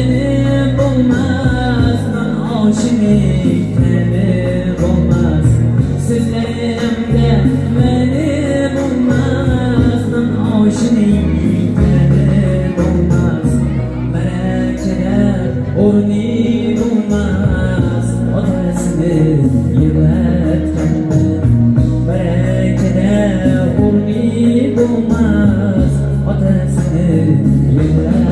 beni bulmaz Aşinik beni bulmaz Sözlerimde beni bulmaz Aşinik beni bulmaz Melekeler orni bulmaz. Odasını yıpratkanlar Melekeler orni bulmaz. Odasını yıpratkanlar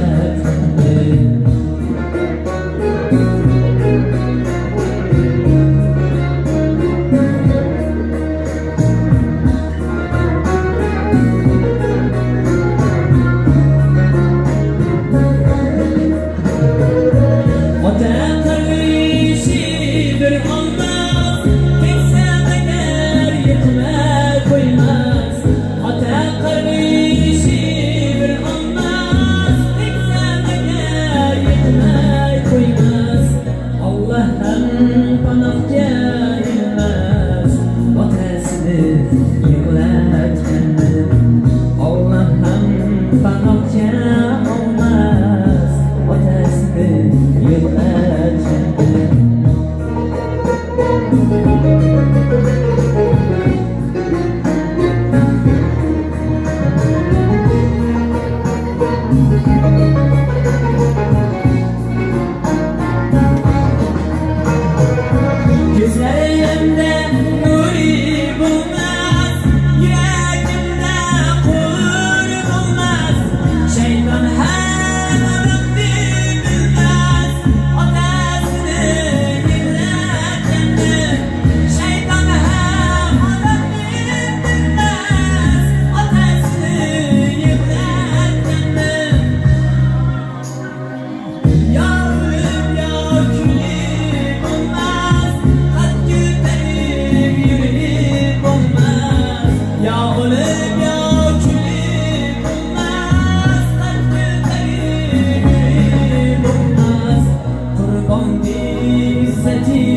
found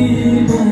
Baby